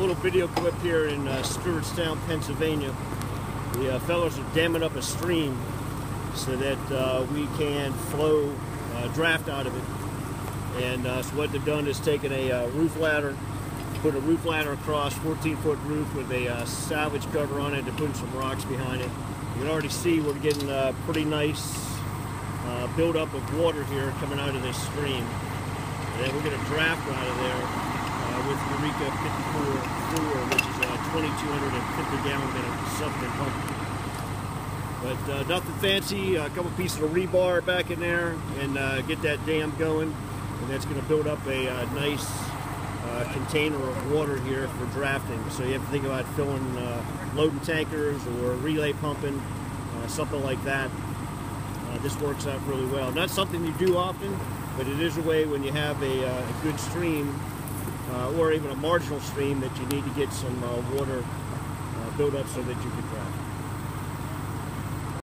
little video clip here in uh, Stewartstown, Pennsylvania. The uh, fellows are damming up a stream so that uh, we can flow uh, draft out of it. And uh, so what they've done is taken a uh, roof ladder, put a roof ladder across, 14 foot roof with a salvage cover on it and putting some rocks behind it. You can already see we're getting a pretty nice buildup of water here coming out of this stream. And then we're going to draft out of there Eureka 54 which is a 2250 gallon minute suction pump. But uh, nothing fancy, a couple pieces of rebar back in there and uh, get that dam going. And that's going to build up a uh, nice uh, container of water here for drafting. So you have to think about filling, uh, loading tankers or relay pumping, uh, something like that. Uh, this works out really well. Not something you do often, but it is a way when you have a, uh, a good stream uh, or even a marginal stream that you need to get some uh, water uh, built up so that you can draft.